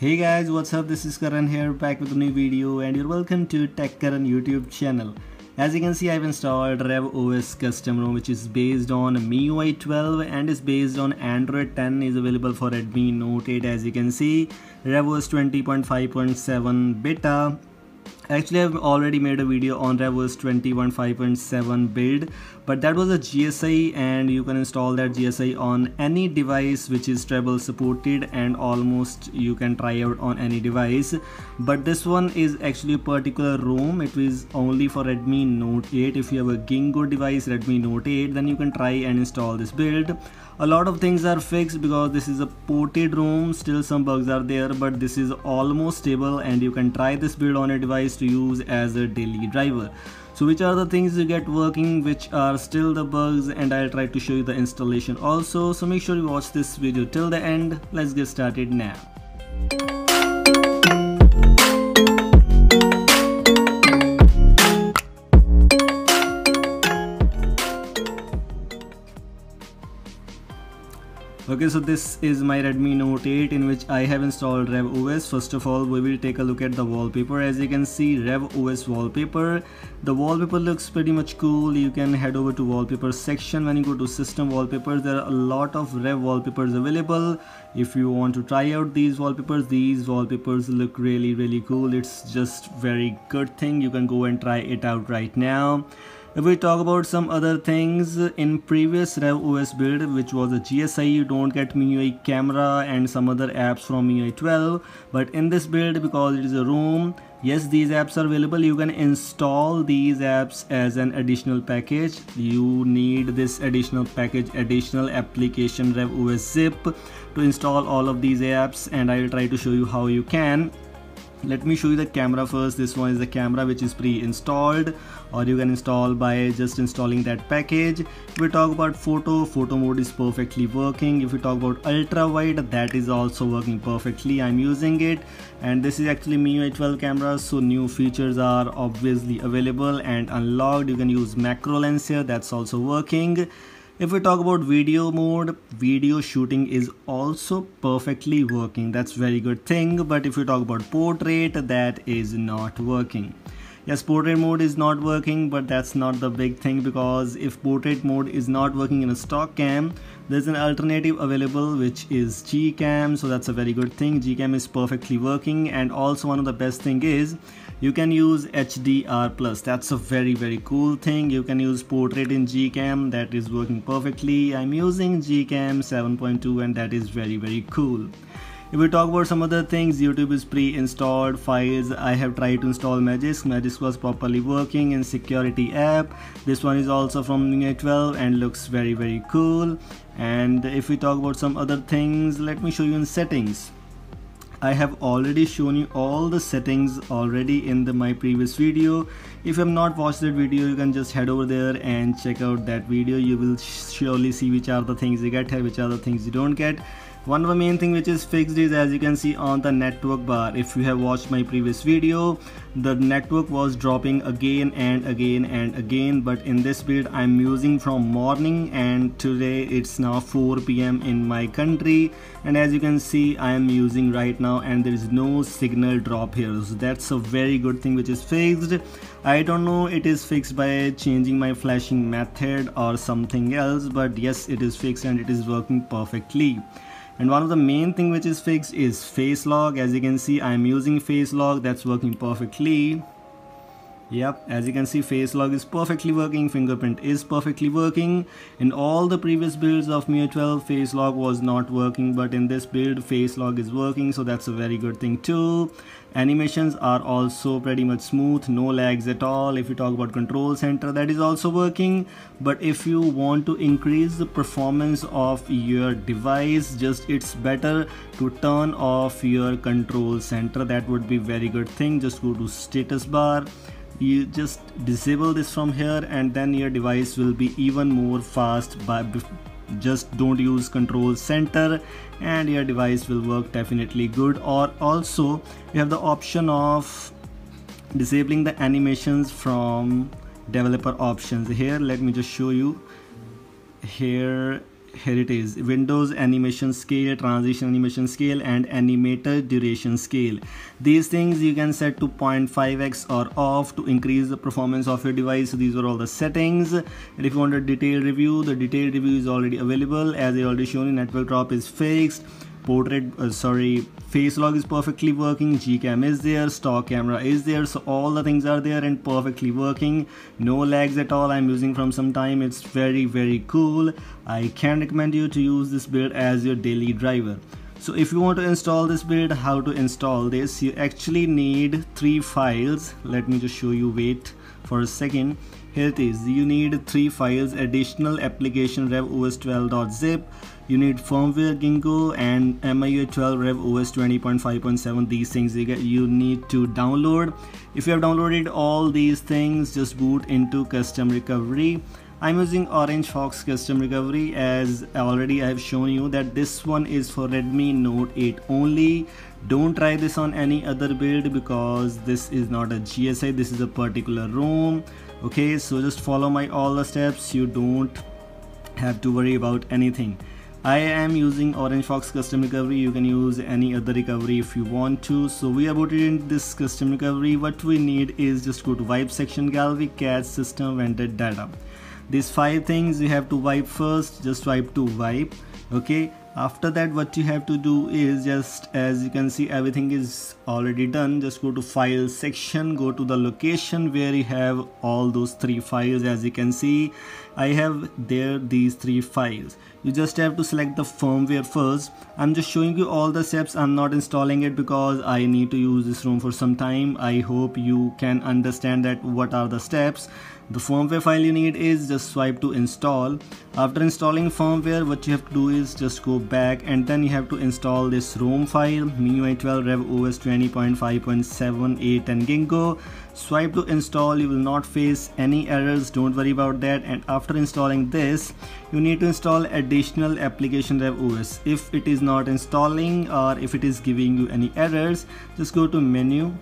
Hey guys, what's up? This is Karan here back with a new video and you're welcome to Tech Karan YouTube channel. As you can see, I've installed RevOS Custom ROM which is based on MIUI 12 and is based on Android 10 is available for Redmi Note 8 as you can see. RevOS 20.5.7 beta actually I've already made a video on RevOS 21.5.7 build but that was a GSI and you can install that GSI on any device which is treble supported and almost you can try out on any device. But this one is actually a particular ROM. It is only for Redmi Note 8 if you have a Ginkgo device Redmi Note 8 then you can try and install this build. A lot of things are fixed because this is a ported ROM. Still some bugs are there but this is almost stable and you can try this build on a device to use as a daily driver. So which are the things you get working which are still the bugs and I'll try to show you the installation also. So make sure you watch this video till the end. Let's get started now okay so this is my redmi note 8 in which i have installed rev os first of all we will take a look at the wallpaper. As you can see rev os wallpaper. The wallpaper looks pretty much cool. You can head over to wallpaper section. When you go to system wallpapers there are a lot of rev wallpapers available. If you want to try out these wallpapers these wallpapers look really really cool. It's just very good thing. You can go and try it out right now if we talk about some other things in previous rev os build which was a gsi you don't get MIUI camera and some other apps from MIUI 12 but in this build because it is a ROM yes these apps are available. You can install these apps as an additional package. You need this additional package additional application rev os zip to install all of these apps and i will try to show you how you can let me show you the camera first. This one is the camera which is pre-installed or you can install by just installing that package. If we talk about photo photo mode is perfectly working. If we talk about ultra wide that is also working perfectly. I'm using it and this is actually MIUI 12 camera so new features are obviously available and unlocked. You can use macro lens here that's also working if we talk about video mode video shooting is also perfectly working. That's very good thing. But if we talk about portrait that is not working. Yes portrait mode is not working but that's not the big thing because if portrait mode is not working in a stock cam there's an alternative available which is gcam so that's a very good thing. Gcam is perfectly working and also one of the best thing is you can use HDR plus. That's a very very cool thing. You can use portrait in Gcam that is working perfectly. I'm using Gcam 7.2 and that is very very cool if we talk about some other things YouTube is pre-installed files I have tried to install Magisk Magisk was properly working in security app. This one is also from MIUI 12 and looks very very cool. And if we talk about some other things let me show you in settings. I have already shown you all the settings already in the my previous video. If you have not watched that video you can just head over there and check out that video. You will surely see which are the things you get here which are the things you don't get one of the main thing which is fixed is as you can see on the network bar. If you have watched my previous video the network was dropping again and again and again but in this build i'm using from morning and today it's now 4 p.m in my country. And as you can see i am using right now and there is no signal drop here. So that's a very good thing which is fixed i don't know it is fixed by changing my flashing method or something else but yes it is fixed and it is working perfectly. And one of the main thing which is fixed is face lock. As you can see I'm using face lock. That's working perfectly Yep, as you can see face lock is perfectly working, fingerprint is perfectly working. In all the previous builds of MIUI 12, face lock was not working but in this build face lock is working so that's a very good thing too. Animations are also pretty much smooth, no lags at all. If you talk about control center that is also working but if you want to increase the performance of your device just it's better to turn off your control center that would be very good thing just go to status bar you just disable this from here and then your device will be even more fast by just don't use control center and your device will work definitely good. Or also you have the option of disabling the animations from developer options. Here let me just show you. Here here it is windows animation scale transition animation scale and animator duration scale. These things you can set to 0.5x or off to increase the performance of your device. So these are all the settings. And if you want a detailed review the detailed review is already available. As i already shown you network drop is fixed portrait uh, sorry face lock is perfectly working gcam is there stock camera is there so all the things are there and perfectly working. No lags at all i'm using from some time it's very very cool. I can recommend you to use this build as your daily driver. So if you want to install this build how to install this? You actually need three files. Let me just show you wait for a second. Here it is you need three files additional application rev os 12.zip you need firmware Ginkgo and MIUI 12 Rev OS 20.5.7 these things you, get, you need to download if you have downloaded all these things just boot into custom recovery I'm using Orange Fox Custom Recovery as already I have shown you that this one is for Redmi Note 8 only. Don't try this on any other build because this is not a GSI, this is a particular ROM. Okay, so just follow my all the steps. You don't have to worry about anything. I am using Orange Fox custom recovery. You can use any other recovery if you want to. So we are booted in this custom recovery. What we need is just go to wipe section Dalvik cache system vendor data. These five things you have to wipe first. Just wipe to wipe okay? After that what you have to do is just as you can see everything is already done. Just go to file section go to the location where you have all those three files as you can see I have there these three files. You just have to select the firmware first. I'm just showing you all the steps. I'm not installing it because I need to use this ROM for some time. I hope you can understand that what are the steps. The firmware file you need is just swipe to install. After installing firmware what you have to do is just go back and then you have to install this ROM file MIUI 12 Rev OS 20.5.7 and Ginkgo swipe to install you will not face any errors don't worry about that. And after installing this you need to install additional application Rev OS if it is not installing or if it is giving you any errors just go to menu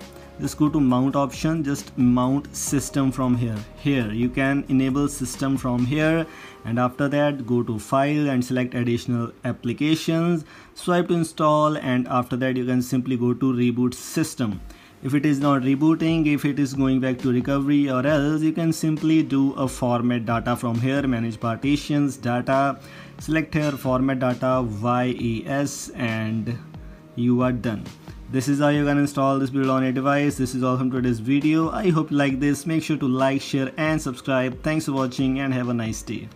just go to mount option just mount system from here here. You can enable system from here. And after that go to file and select additional applications swipe to install and after that you can simply go to reboot system if it is not rebooting if it is going back to recovery or else you can simply do a format data from here manage partitions data select here format data yes and you are done. This is how you can install this build on your device. This is all from today's video. I hope you like this. Make sure to like share and subscribe. Thanks for watching and have a nice day